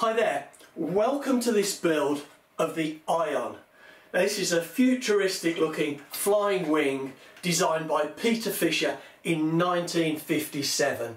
Hi there, welcome to this build of the Ion. This is a futuristic looking flying wing designed by Peter Fisher in 1957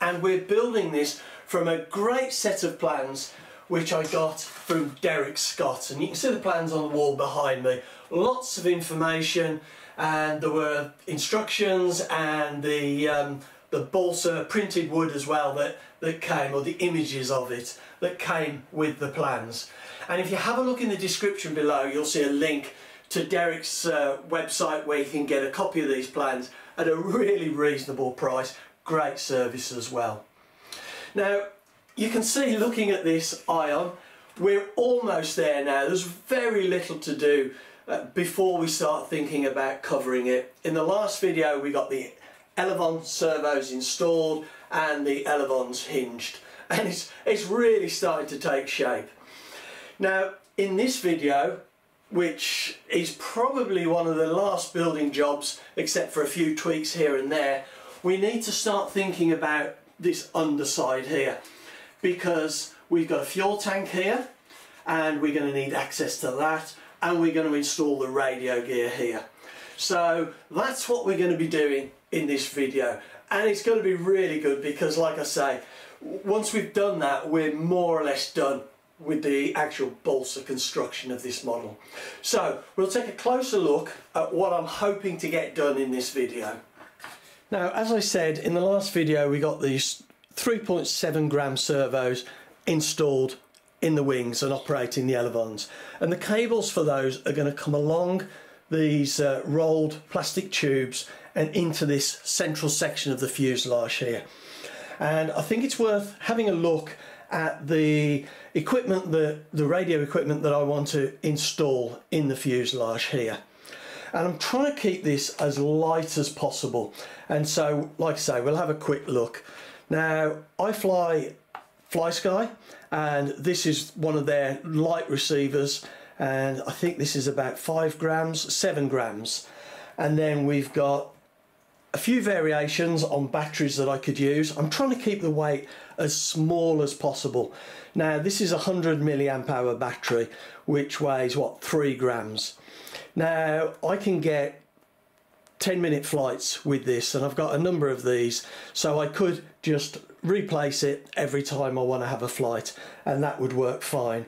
and we're building this from a great set of plans which I got from Derick Scott. And you can see the plans on the wall behind me. Lots of information and there were instructions and the um, the balsa printed wood as well that, that came, or the images of it that came with the plans. And if you have a look in the description below, you'll see a link to Derick's uh, website where you can get a copy of these plans at a really reasonable price. Great service as well. Now, you can see looking at this ion, we're almost there now. There's very little to do uh, before we start thinking about covering it. In the last video, we got the Elevon servos installed and the Elevons hinged and it's, it's really starting to take shape. Now in this video which is probably one of the last building jobs except for a few tweaks here and there we need to start thinking about this underside here because we've got a fuel tank here and we're going to need access to that and we're going to install the radio gear here. So that's what we're going to be doing in this video and it's going to be really good because like I say once we've done that we're more or less done with the actual balsa construction of this model. So we'll take a closer look at what I'm hoping to get done in this video. Now as I said in the last video we got these 3.7 gram servos installed in the wings and operating the elevons and the cables for those are going to come along these uh, rolled plastic tubes and into this central section of the fuselage here. And I think it's worth having a look at the equipment, the, the radio equipment that I want to install in the fuselage here. And I'm trying to keep this as light as possible. And so, like I say, we'll have a quick look. Now, I fly FlySky, and this is one of their light receivers and I think this is about five grams, seven grams. And then we've got a few variations on batteries that I could use. I'm trying to keep the weight as small as possible. Now this is a 100 milliamp hour battery which weighs what three grams. Now I can get 10 minute flights with this and I've got a number of these so I could just replace it every time I want to have a flight and that would work fine.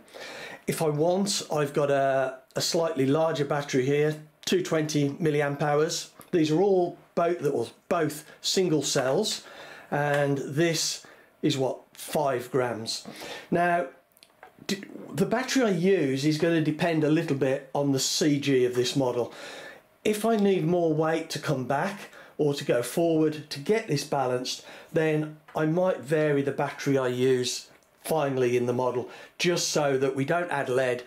If I want, I've got a, a slightly larger battery here, 220 milliamp hours. These are all both, both single cells, and this is what, five grams. Now, the battery I use is going to depend a little bit on the CG of this model. If I need more weight to come back or to go forward to get this balanced, then I might vary the battery I use finally in the model just so that we don't add lead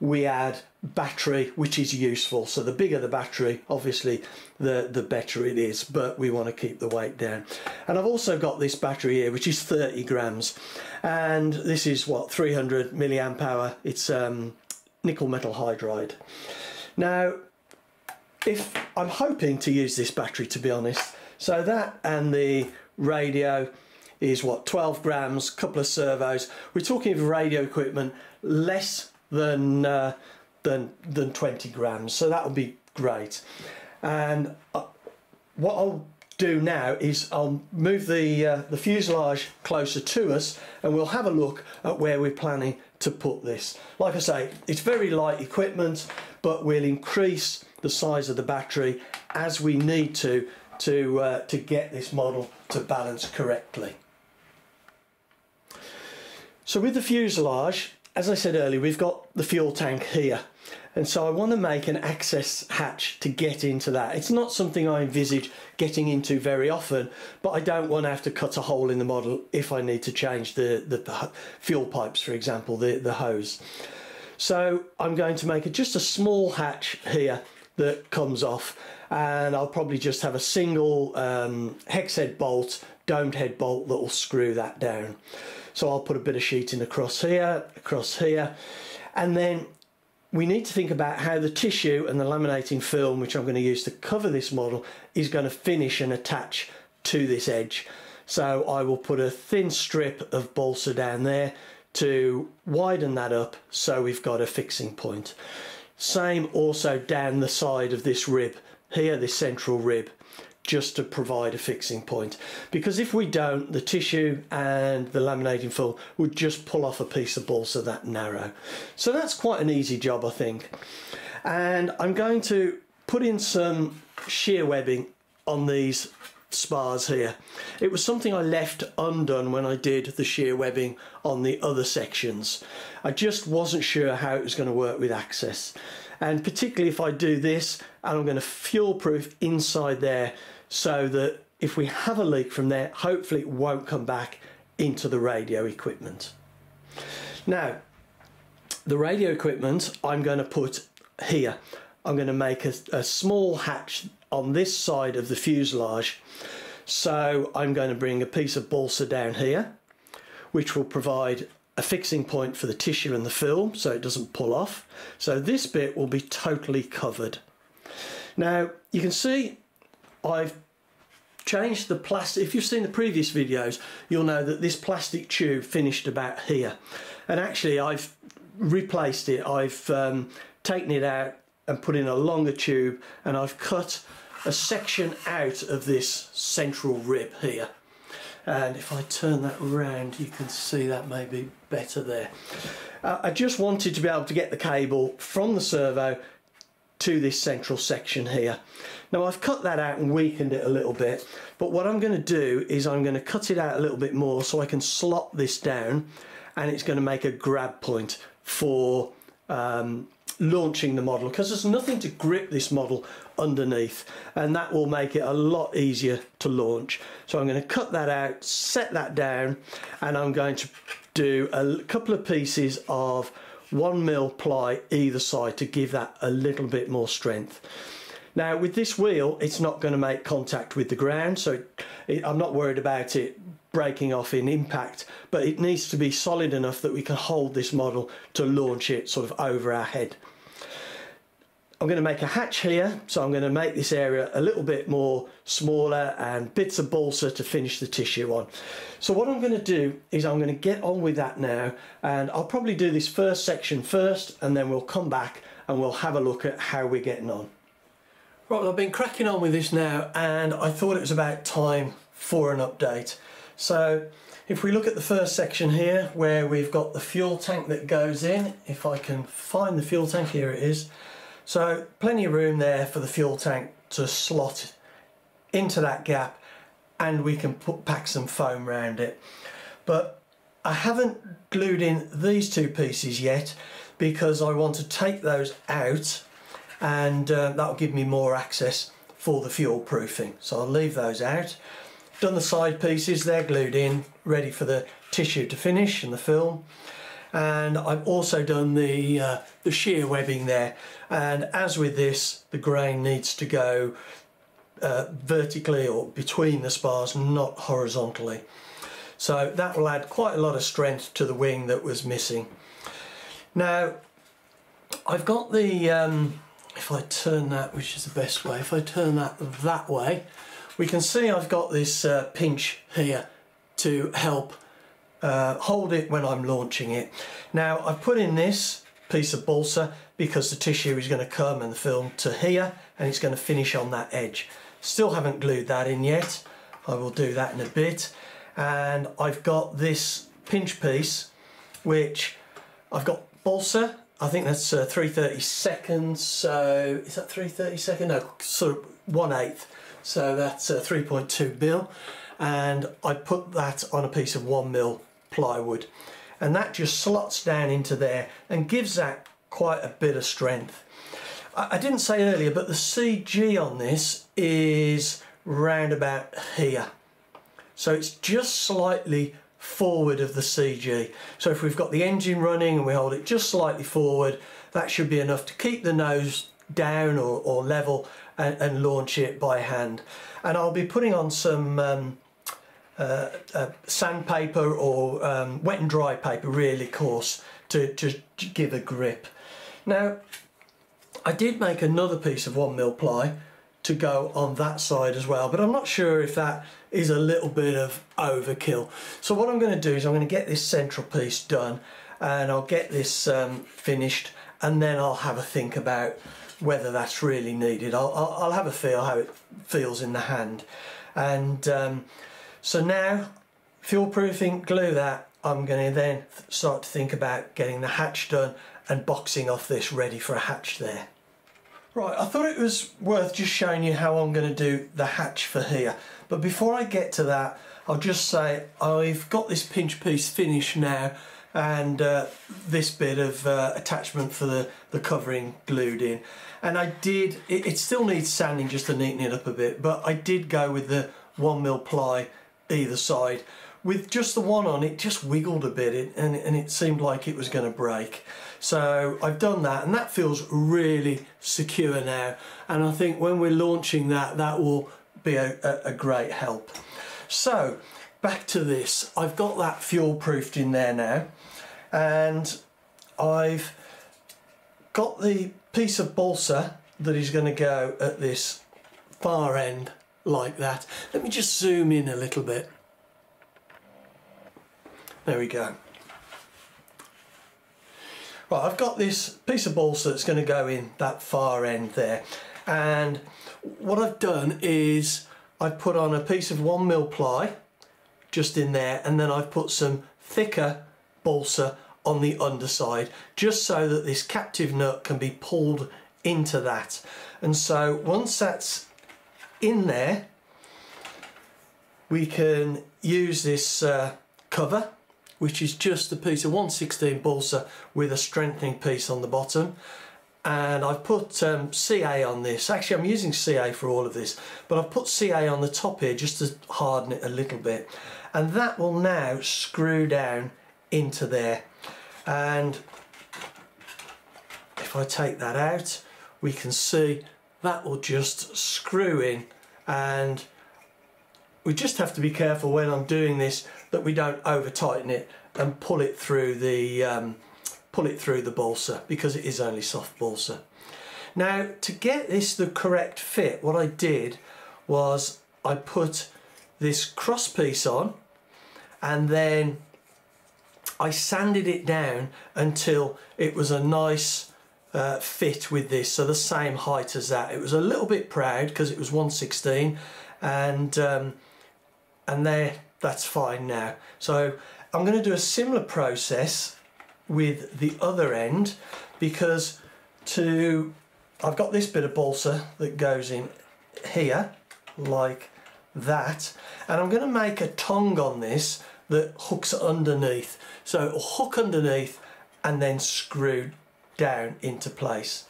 we add battery which is useful. So the bigger the battery obviously the the better it is but we want to keep the weight down. And I've also got this battery here which is 30 grams and this is what 300 milliamp hour? It's um, nickel metal hydride. Now if I'm hoping to use this battery to be honest. So that and the radio is what 12 grams, couple of servos. We're talking of radio equipment less than uh, than than 20 grams, so that will be great. And uh, what I'll do now is I'll move the uh, the fuselage closer to us, and we'll have a look at where we're planning to put this. Like I say, it's very light equipment, but we'll increase the size of the battery as we need to to uh, to get this model to balance correctly. So with the fuselage, as I said earlier, we've got the fuel tank here. And so I want to make an access hatch to get into that. It's not something I envisage getting into very often, but I don't want to have to cut a hole in the model if I need to change the, the, the fuel pipes, for example, the, the hose. So I'm going to make it just a small hatch here that comes off and I'll probably just have a single um, hex head bolt, domed head bolt that will screw that down. So I'll put a bit of sheeting across here, across here, and then we need to think about how the tissue and the laminating film, which I'm going to use to cover this model, is going to finish and attach to this edge. So I will put a thin strip of balsa down there to widen that up so we've got a fixing point. Same also down the side of this rib here, this central rib just to provide a fixing point because if we don't the tissue and the laminating film would just pull off a piece of balsa that narrow so that's quite an easy job I think and I'm going to put in some shear webbing on these spars here. It was something I left undone when I did the shear webbing on the other sections. I just wasn't sure how it was going to work with access and particularly if I do this and I'm going to fuel proof inside there so that if we have a leak from there hopefully it won't come back into the radio equipment. Now the radio equipment I'm going to put here. I'm going to make a, a small hatch on this side of the fuselage so I'm going to bring a piece of balsa down here which will provide a fixing point for the tissue and the film so it doesn't pull off so this bit will be totally covered now you can see I've changed the plastic if you've seen the previous videos you'll know that this plastic tube finished about here. And actually I've replaced it. I've um, taken it out and put in a longer tube and I've cut a section out of this central rib here. And if I turn that around you can see that maybe better there. Uh, I just wanted to be able to get the cable from the servo to this central section here. Now I've cut that out and weakened it a little bit but what I'm going to do is I'm going to cut it out a little bit more so I can slot this down and it's going to make a grab point for um, launching the model because there's nothing to grip this model underneath and that will make it a lot easier to launch so I'm going to cut that out set that down and I'm going to do a couple of pieces of one mil ply either side to give that a little bit more strength now with this wheel it's not going to make contact with the ground so it, it, I'm not worried about it breaking off in impact, but it needs to be solid enough that we can hold this model to launch it sort of over our head. I'm going to make a hatch here, so I'm going to make this area a little bit more smaller and bits of balsa to finish the tissue on. So what I'm going to do is I'm going to get on with that now and I'll probably do this first section first and then we'll come back and we'll have a look at how we're getting on. Right, well, I've been cracking on with this now and I thought it was about time for an update. So if we look at the first section here where we've got the fuel tank that goes in, if I can find the fuel tank, here it is. So plenty of room there for the fuel tank to slot into that gap and we can put pack some foam around it. But I haven't glued in these two pieces yet because I want to take those out and uh, that'll give me more access for the fuel proofing. So I'll leave those out. Done the side pieces, they're glued in, ready for the tissue to finish and the film. And I've also done the, uh, the shear webbing there. And as with this, the grain needs to go uh, vertically or between the spars, not horizontally. So that will add quite a lot of strength to the wing that was missing. Now, I've got the, um, if I turn that, which is the best way, if I turn that that way, we can see I've got this uh, pinch here to help uh, hold it when I'm launching it. Now I've put in this piece of balsa because the tissue is going to come and the film to here and it's going to finish on that edge. Still haven't glued that in yet. I will do that in a bit. And I've got this pinch piece which I've got balsa I think that's uh, 330 seconds so is that 330 second no sort of one eighth so that's a 3.2 mil and I put that on a piece of 1 mil plywood and that just slots down into there and gives that quite a bit of strength. I, didn't say earlier but the CG on this is round about here so it's just slightly forward of the CG so if we've got the engine running and we hold it just slightly forward that should be enough to keep the nose down or, or level and, and, launch it by hand. And I'll be putting on some um, uh, uh, sandpaper or um, wet and dry paper, really coarse, to, to, to give a grip. Now, I did make another piece of one mil ply to go on that side as well, but I'm not sure if that is a little bit of overkill. So what I'm going to do is I'm going to get this central piece done and I'll get this um, finished and then I'll have a think about whether that's really needed. I'll, I'll, I'll have a feel how it feels in the hand. And um, so now, fuel proofing, glue that. I'm going to then start to think about getting the hatch done and boxing off this ready for a hatch there. Right, I thought it was worth just showing you how I'm going to do the hatch for here. But before I get to that, I'll just say I've got this pinch piece finished now and uh, this bit of uh, attachment for the, the covering glued in. And I did, it, it, still needs sanding just to neaten it up a bit, but I did go with the one mil ply either side. With just the one on, it just wiggled a bit and, and it seemed like it was going to break. So I've done that and that feels really secure now. And I think when we're launching that, that will be a, a, a great help. So back to this. I've got that fuel proofed in there now and I've got the piece of balsa that is going to go at this far end like that. Let me just zoom in a little bit. There we go. Right, I've got this piece of balsa that's going to go in that far end there. And what I've done is I've put on a piece of one mil ply just in there and then I've put some thicker balsa on the underside just so that this captive nut can be pulled into that and so once that's in there we can use this uh, cover which is just a piece of 116 balsa with a strengthening piece on the bottom and I've put um, CA on this. Actually, I'm using CA for all of this, but I've put CA on the top here just to harden it a little bit. And that will now screw down into there and if I take that out we can see that will just screw in and we just have to be careful when I'm doing this that we don't over tighten it and pull it through the um, pull it through the balsa because it is only soft balsa. Now to get this the correct fit what I did was I put this cross piece on and then I sanded it down until it was a nice uh, fit with this, so the same height as that. It was a little bit proud because it was 116 and um, and there that's fine now. So I'm going to do a similar process with the other end because to I've got this bit of balsa that goes in here like that and I'm going to make a tongue on this that hooks underneath. So hook underneath and then screw down into place.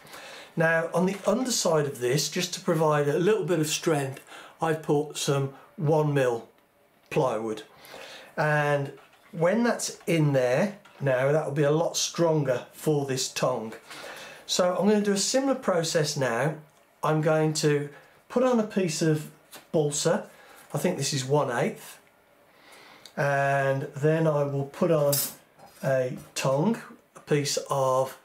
Now on the underside of this, just to provide a little bit of strength, I've put some one mil plywood. And when that's in there, now that will be a lot stronger for this tongue. So I'm going to do a similar process now. I'm going to put on a piece of balsa. I think this is one eighth and then I will put on a tongue, a piece of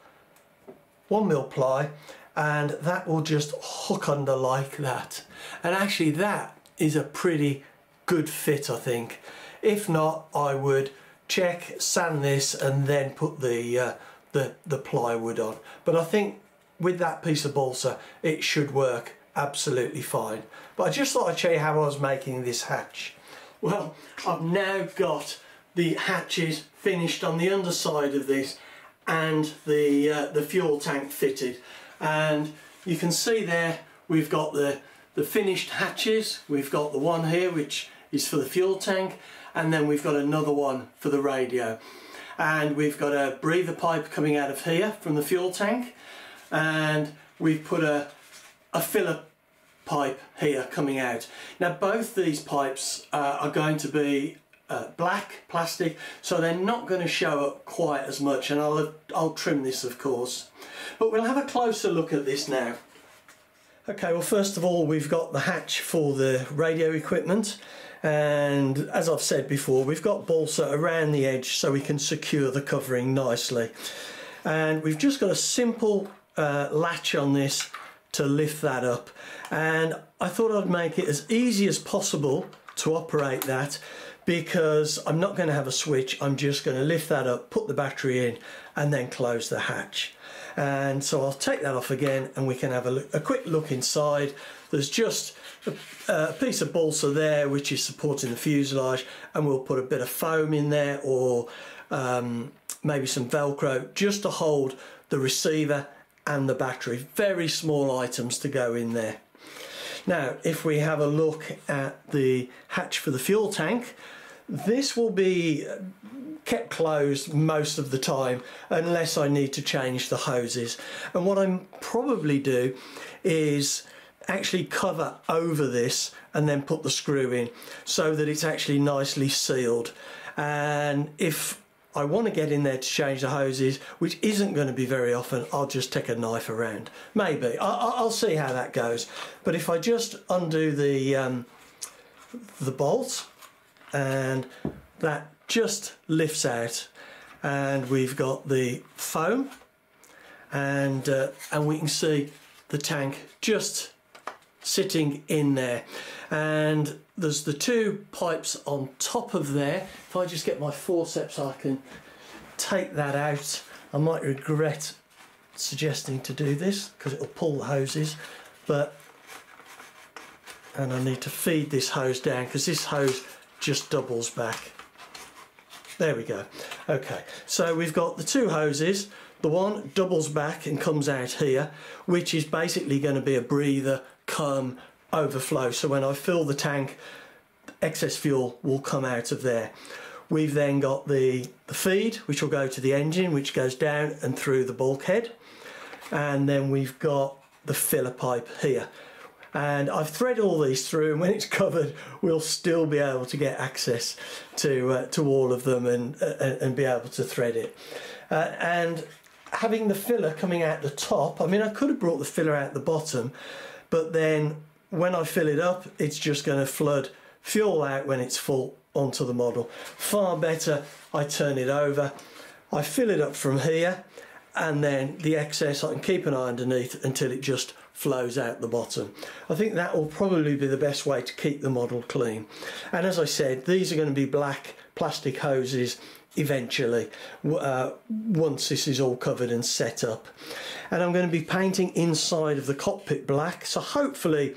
one mil ply and that will just hook under like that. And actually that is a pretty good fit I think. If not I would check sand this and then put the uh, the, the plywood on. But I think with that piece of balsa it should work absolutely fine. But I just thought I'd show you how I was making this hatch. Well, I've now got the hatches finished on the underside of this and the, uh, the fuel tank fitted. And you can see there we've got the, the finished hatches. We've got the one here which is for the fuel tank and then we've got another one for the radio. And we've got a breather pipe coming out of here from the fuel tank and we've put a, a filler pipe here coming out. Now both these pipes uh, are going to be uh, black plastic so they're not going to show up quite as much and I'll, I'll trim this of course. But we'll have a closer look at this now. Okay well first of all we've got the hatch for the radio equipment and as I've said before we've got balsa around the edge so we can secure the covering nicely and we've just got a simple uh, latch on this to lift that up and I thought I'd make it as easy as possible to operate that because I'm not going to have a switch I'm just going to lift that up put the battery in and then close the hatch. And so I'll take that off again and we can have a, look, a quick look inside. There's just a, a, piece of balsa there which is supporting the fuselage and we'll put a bit of foam in there or um, maybe some velcro just to hold the receiver and the battery. Very small items to go in there now, if we have a look at the hatch for the fuel tank, this will be kept closed most of the time unless I need to change the hoses. And what I'm probably do is actually cover over this and then put the screw in so that it's actually nicely sealed. And if I want to get in there to change the hoses, which isn't going to be very often. I'll just take a knife around. Maybe. I, will see how that goes. But if I just undo the, um, the bolt and that just lifts out and we've got the foam and, uh, and we can see the tank just sitting in there. And there's the two pipes on top of there. If I just get my forceps I can take that out. I might regret suggesting to do this because it'll pull the hoses but and I need to feed this hose down because this hose just doubles back. There we go. Okay so we've got the two hoses. The one doubles back and comes out here which is basically going to be a breather come overflow. So when I fill the tank, excess fuel will come out of there. We've then got the, the feed, which will go to the engine, which goes down and through the bulkhead. And then we've got the filler pipe here. And I've threaded all these through and when it's covered, we'll still be able to get access to, uh, to all of them and, uh, and be able to thread it. Uh, and having the filler coming out the top, I mean, I could have brought the filler out the bottom, but then when I fill it up, it's just going to flood fuel out when it's full onto the model. Far better, I turn it over, I fill it up from here, and then the excess I can keep an eye underneath until it just flows out the bottom. I think that will probably be the best way to keep the model clean. And as I said, these are going to be black plastic hoses eventually uh, once this is all covered and set up and I'm going to be painting inside of the cockpit black so hopefully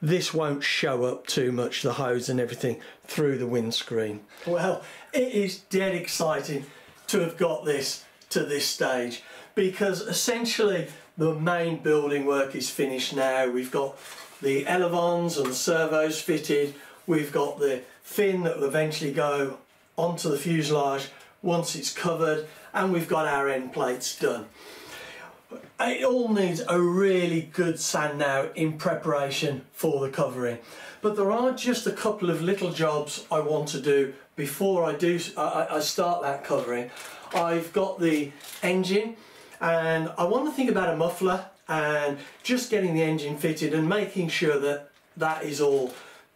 this won't show up too much the hose and everything through the windscreen. Well it is dead exciting to have got this to this stage because essentially the main building work is finished now. We've got the elevons and the servos fitted. We've got the fin that will eventually go onto the fuselage once it's covered and we've got our end plates done. It all needs a really good sand now in preparation for the covering. But there are just a couple of little jobs I want to do before I do I, I start that covering. I've got the engine and I want to think about a muffler and just getting the engine fitted and making sure that that is all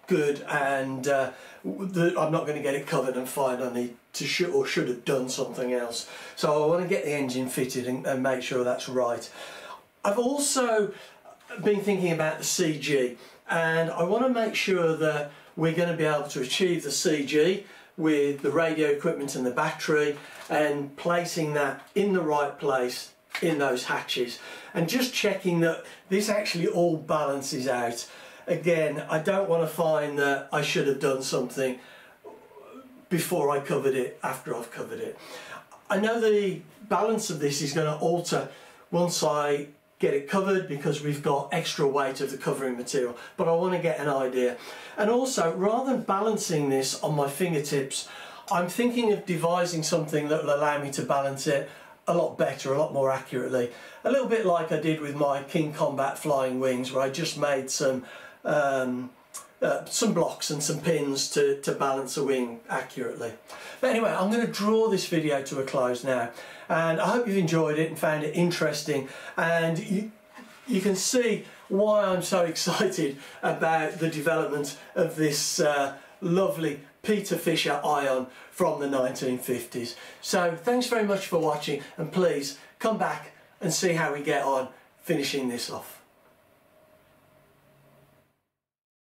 good and uh, I'm not going to get it covered and find I need to or should have done something else. So I want to get the engine fitted and, and make sure that's right. I've also been thinking about the CG and I want to make sure that we're going to be able to achieve the CG with the radio equipment and the battery and placing that in the right place in those hatches. And just checking that this actually all balances out. Again I don't want to find that I should have done something before I covered it after I've covered it. I know the balance of this is going to alter once I get it covered because we've got extra weight of the covering material but I want to get an idea and also rather than balancing this on my fingertips I'm thinking of devising something that will allow me to balance it a lot better, a lot more accurately. A little bit like I did with my King Combat flying wings where I just made some um, uh, some blocks and some pins to, to balance a wing accurately. But anyway, I'm going to draw this video to a close now and I hope you've enjoyed it and found it interesting and you, you can see why I'm so excited about the development of this uh, lovely Peter Fisher Ion from the 1950s. So thanks very much for watching and please come back and see how we get on finishing this off.